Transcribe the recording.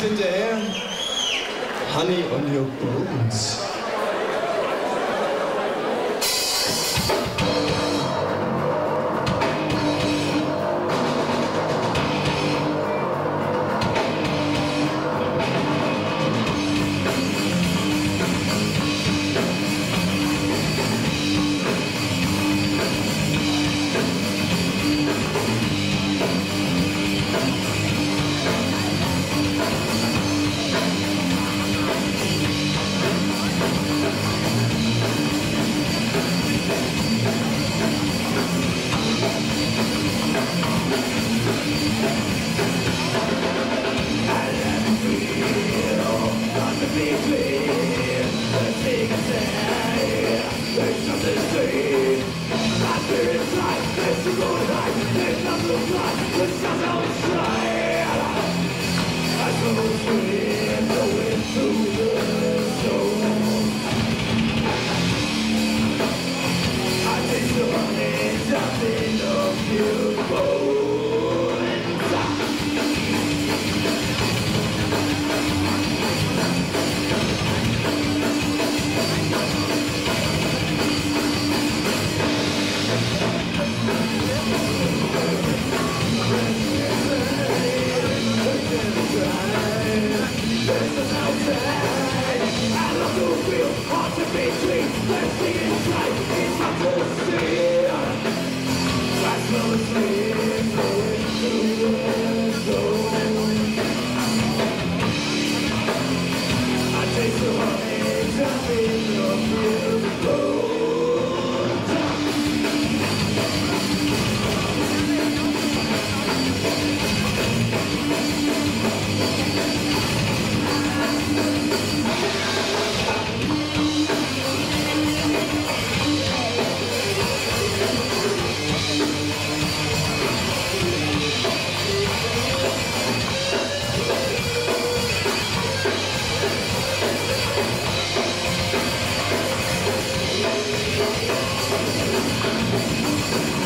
Hinterher. Honey on your bones. There's nothing to there's there's nothing Whoa, whoa. Música